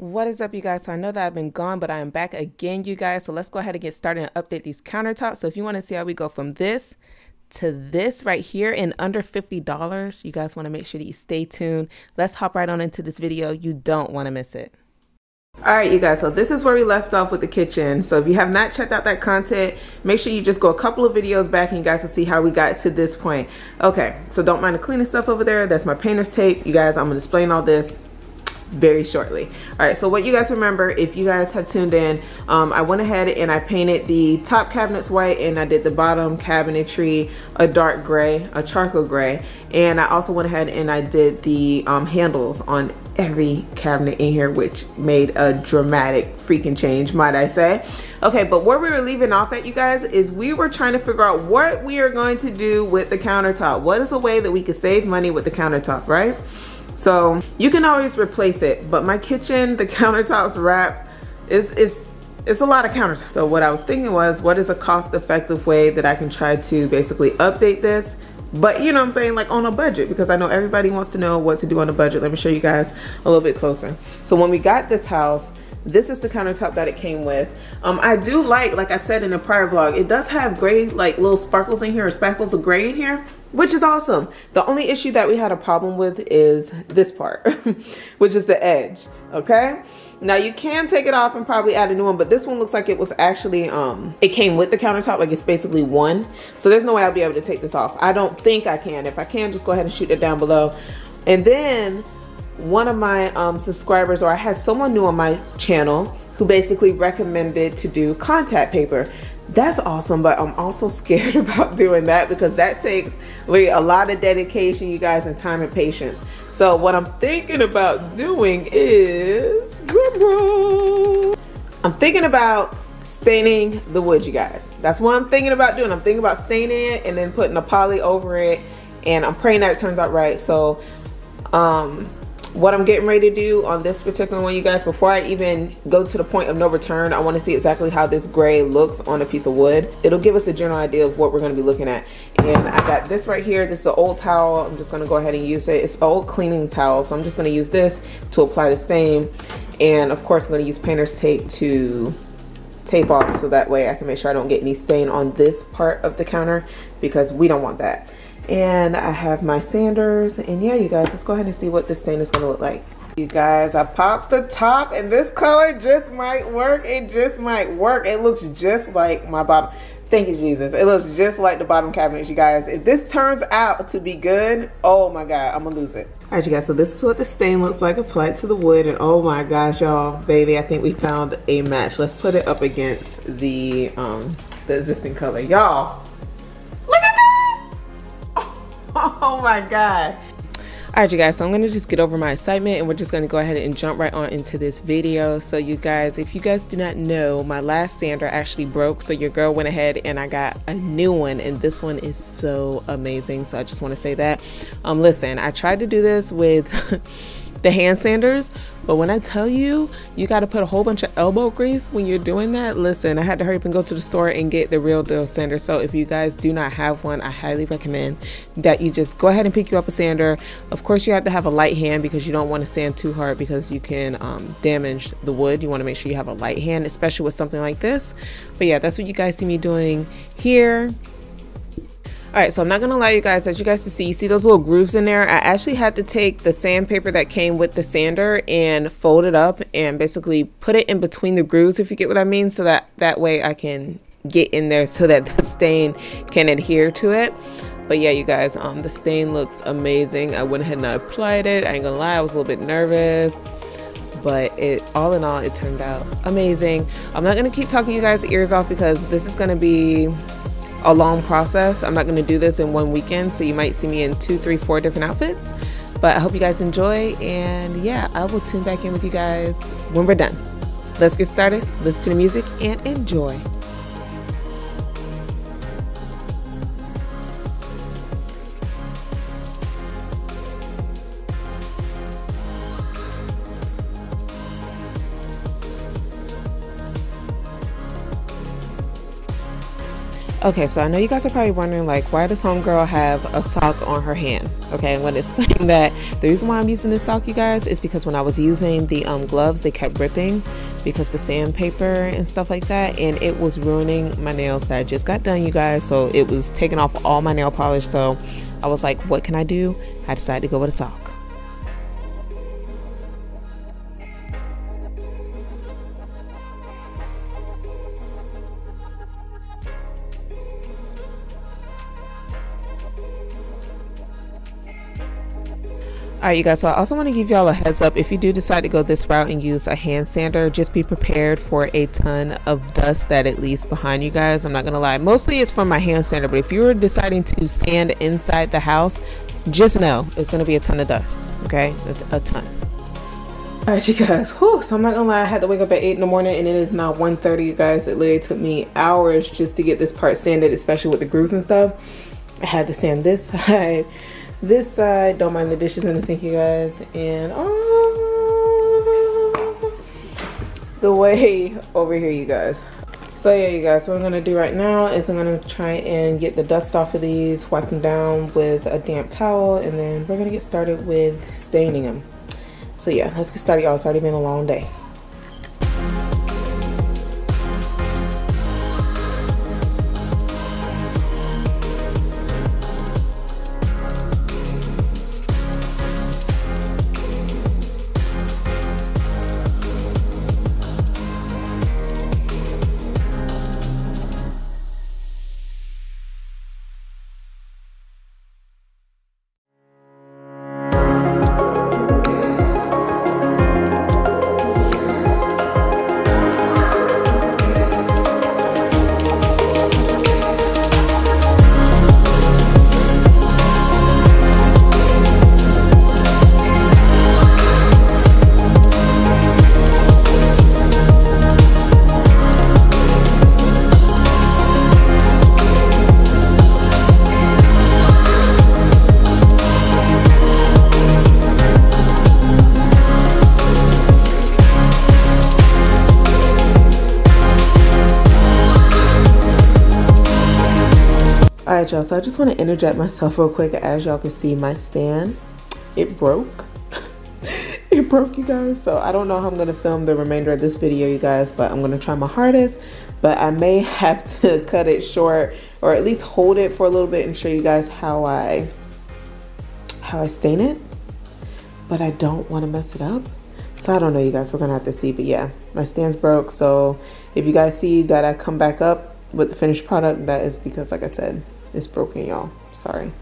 What is up, you guys? So I know that I've been gone, but I am back again, you guys. So let's go ahead and get started and update these countertops. So if you want to see how we go from this to this right here in under $50, you guys want to make sure that you stay tuned. Let's hop right on into this video. You don't want to miss it. All right, you guys, so this is where we left off with the kitchen. So if you have not checked out that content, make sure you just go a couple of videos back and you guys will see how we got to this point. Okay, so don't mind the cleaning stuff over there. That's my painter's tape. You guys, I'm gonna explain all this very shortly. All right, so what you guys remember, if you guys have tuned in, um, I went ahead and I painted the top cabinets white and I did the bottom cabinetry a dark gray, a charcoal gray. And I also went ahead and I did the um, handles on every cabinet in here, which made a dramatic freaking change, might I say. Okay, but where we were leaving off at, you guys, is we were trying to figure out what we are going to do with the countertop. What is a way that we could save money with the countertop, right? So you can always replace it, but my kitchen, the countertops wrap is, is, it's a lot of countertops. So what I was thinking was, what is a cost effective way that I can try to basically update this but you know I'm saying like on a budget because I know everybody wants to know what to do on a budget. Let me show you guys a little bit closer. So when we got this house, this is the countertop that it came with. Um, I do like, like I said in a prior vlog, it does have gray, like little sparkles in here or spackles of gray in here which is awesome. The only issue that we had a problem with is this part, which is the edge, okay? Now you can take it off and probably add a new one, but this one looks like it was actually, um, it came with the countertop, like it's basically one. So there's no way I'll be able to take this off. I don't think I can. If I can, just go ahead and shoot it down below. And then one of my um, subscribers, or I had someone new on my channel who basically recommended to do contact paper. That's awesome but i'm also scared about doing that because that takes really a lot of dedication you guys and time and patience. So what i'm thinking about doing is i'm thinking about staining the wood you guys. That's what i'm thinking about doing. I'm thinking about staining it and then putting a poly over it and i'm praying that it turns out right. So um what I'm getting ready to do on this particular one, you guys, before I even go to the point of no return, I want to see exactly how this gray looks on a piece of wood. It'll give us a general idea of what we're going to be looking at. And I got this right here. This is an old towel. I'm just going to go ahead and use it. It's an old cleaning towel. So I'm just going to use this to apply the stain. And of course, I'm going to use painter's tape to tape off so that way I can make sure I don't get any stain on this part of the counter because we don't want that and I have my sanders. And yeah you guys let's go ahead and see what this stain is gonna look like. You guys I popped the top and this color just might work. It just might work. It looks just like my bottom. Thank you Jesus. It looks just like the bottom cabinets you guys. If this turns out to be good oh my god I'm gonna lose it. All right you guys so this is what the stain looks like applied to the wood. And oh my gosh y'all baby I think we found a match. Let's put it up against the um the existing color. Y'all oh my god. All right you guys so i'm gonna just get over my excitement and we're just gonna go ahead and jump right on into this video. So you guys if you guys do not know my last sander actually broke. So your girl went ahead and i got a new one and this one is so amazing. So i just want to say that. Um listen i tried to do this with the hand sanders but when I tell you, you got to put a whole bunch of elbow grease when you're doing that, listen, I had to hurry up and go to the store and get the real deal sander. So if you guys do not have one, I highly recommend that you just go ahead and pick you up a sander. Of course, you have to have a light hand because you don't want to sand too hard because you can um, damage the wood. You want to make sure you have a light hand, especially with something like this. But yeah, that's what you guys see me doing here all right so i'm not gonna lie you guys as you guys to see you see those little grooves in there? I actually had to take the sandpaper that came with the sander and fold it up and basically put it in between the grooves if you get what i mean so that that way i can get in there so that the stain can adhere to it. But yeah you guys um the stain looks amazing. I went ahead and I applied it. I ain't gonna lie i was a little bit nervous. But it all in all it turned out amazing. I'm not gonna keep talking you guys ears off because this is gonna be a long process. I'm not going to do this in one weekend, so you might see me in two, three, four different outfits. But I hope you guys enjoy, and yeah, I will tune back in with you guys when we're done. Let's get started, listen to the music, and enjoy. Okay, so I know you guys are probably wondering like why does homegirl have a sock on her hand? Okay, I'm gonna explain that the reason why I'm using this sock, you guys, is because when I was using the um, gloves, they kept ripping because the sandpaper and stuff like that, and it was ruining my nails that I just got done, you guys. So it was taking off all my nail polish. So I was like, what can I do? I decided to go with a sock. Alright you guys, so I also want to give y'all a heads up. If you do decide to go this route and use a hand sander, just be prepared for a ton of dust that it leaves behind you guys. I'm not going to lie. Mostly it's from my hand sander, but if you're deciding to sand inside the house, just know it's going to be a ton of dust. Okay? A, a ton. Alright you guys, whew, so I'm not gonna lie, I had to wake up at 8 in the morning and it is now 1.30 you guys. It literally took me hours just to get this part sanded, especially with the grooves and stuff. I had to sand this side this side don't mind the dishes in the sink you guys. And oh, the way over here you guys. So yeah you guys what i'm gonna do right now is i'm gonna try and get the dust off of these wipe them down with a damp towel and then we're gonna get started with staining them so yeah let's get started y'all. It's already been a long day Alright y'all, so I just want to interject myself real quick. As y'all can see my stand, it broke. it broke you guys, so I don't know how I'm going to film the remainder of this video you guys, but I'm going to try my hardest, but I may have to cut it short or at least hold it for a little bit and show you guys how I, how I stain it, but I don't want to mess it up. So I don't know you guys, we're going to have to see, but yeah, my stand's broke, so if you guys see that I come back up with the finished product, that is because like I said, it's broken, y'all. Sorry.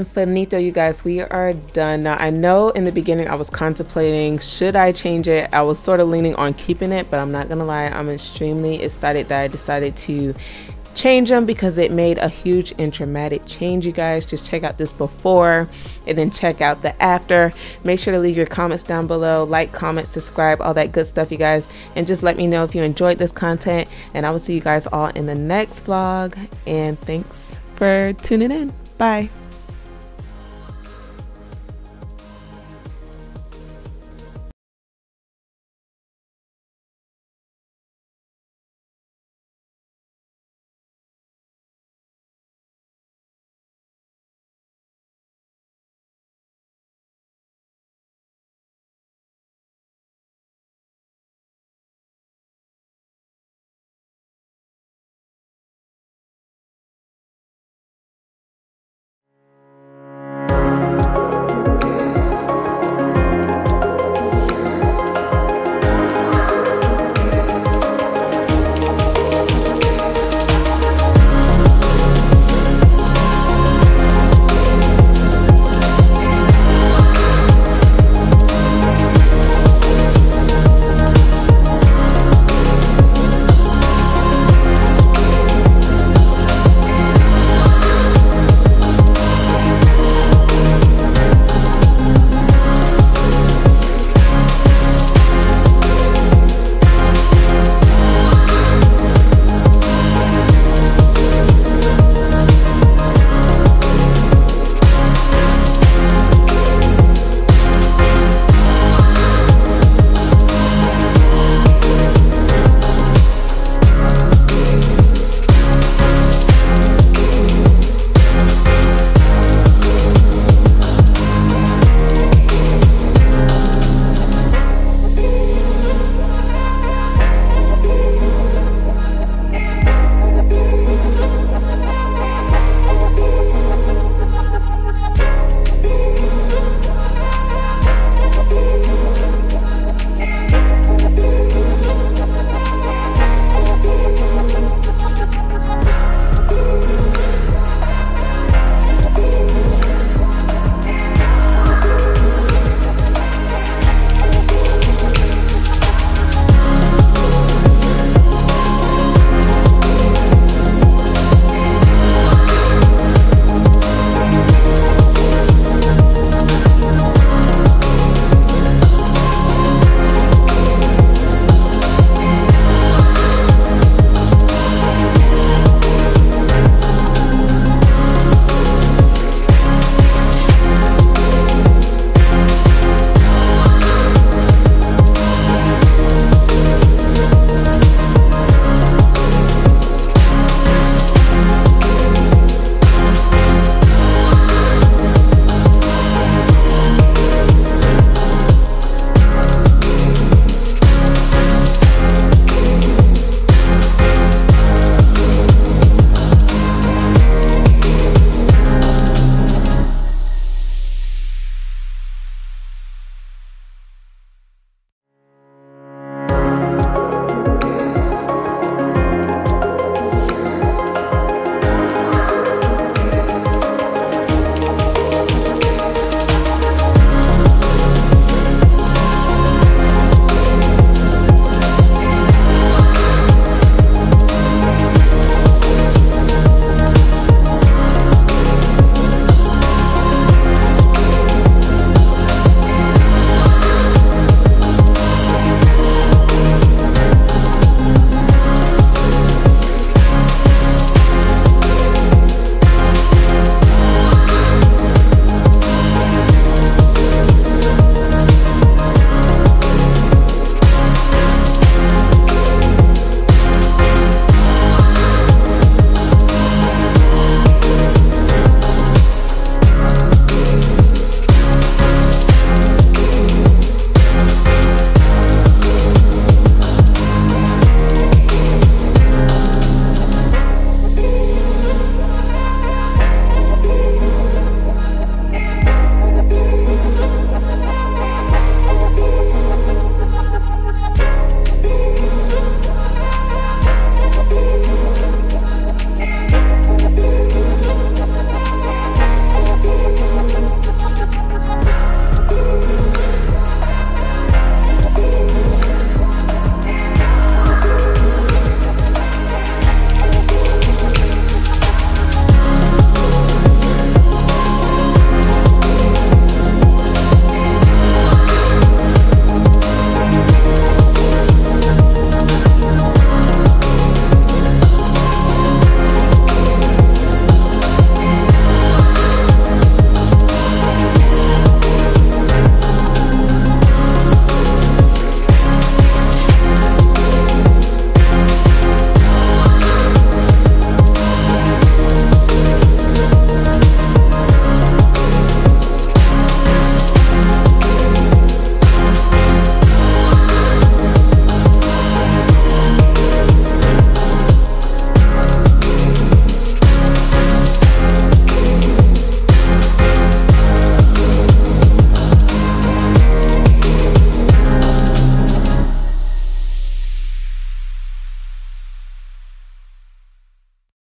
And finito, you guys, we are done. Now, I know in the beginning I was contemplating, should I change it? I was sort of leaning on keeping it, but I'm not gonna lie, I'm extremely excited that I decided to change them because it made a huge and dramatic change you guys. Just check out this before and then check out the after. Make sure to leave your comments down below like comment subscribe all that good stuff you guys. And just let me know if you enjoyed this content. And i will see you guys all in the next vlog. And thanks for tuning in. Bye